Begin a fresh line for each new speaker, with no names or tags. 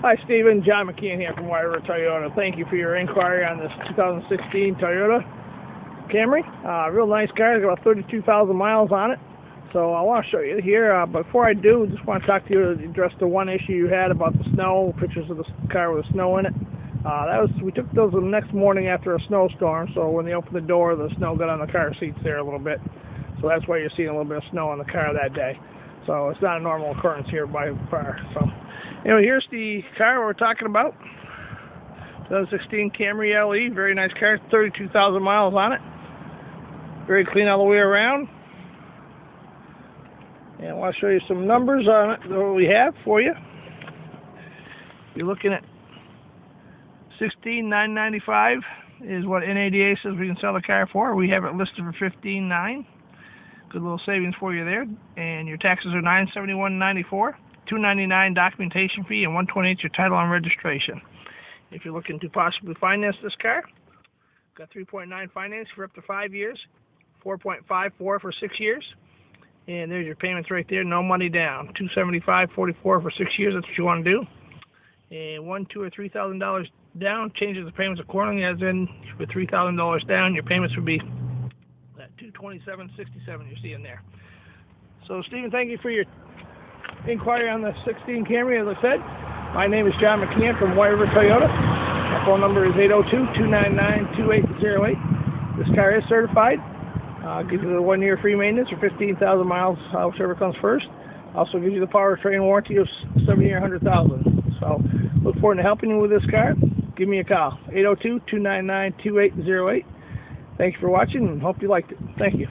Hi, Steven. John McKeon here from River Toyota. Thank you for your inquiry on this 2016 Toyota Camry. Uh, real nice car. It's got about 32,000 miles on it. So I want to show you here. Uh, before I do, just want to talk to you to address the one issue you had about the snow, pictures of the car with the snow in it. Uh, that was we took those the next morning after a snowstorm. So when they opened the door, the snow got on the car seats there a little bit. So that's why you're seeing a little bit of snow on the car that day. So it's not a normal occurrence here by far. So Anyway, here's the car we're talking about. 2016 Camry LE, very nice car, 32,000 miles on it. Very clean all the way around. And I want to show you some numbers on it that we have for you. You're looking at 16,995 is what NADA says we can sell the car for. We have it listed for 15,9. Good little savings for you there. And your taxes are 971.94. 299 documentation fee and 128 your title and registration. If you're looking to possibly finance this car, got 3.9 finance for up to five years, 4.54 for six years, and there's your payments right there. No money down. 275.44 for six years. That's what you want to do. And one, two, or three thousand dollars down changes the payments accordingly. As in, with three thousand dollars down, your payments would be that 227.67 you're seeing there. So, Steven, thank you for your inquiry on the 16 Camry, as I said. My name is John McKeon from White River Toyota. My phone number is 802-299-2808. This car is certified. Uh, gives you the one year free maintenance or 15,000 miles, uh, whichever comes first. Also gives you the powertrain warranty of 70 or 100,000. So look forward to helping you with this car. Give me a call, 802-299-2808. Thank you for watching and hope you liked it. Thank you.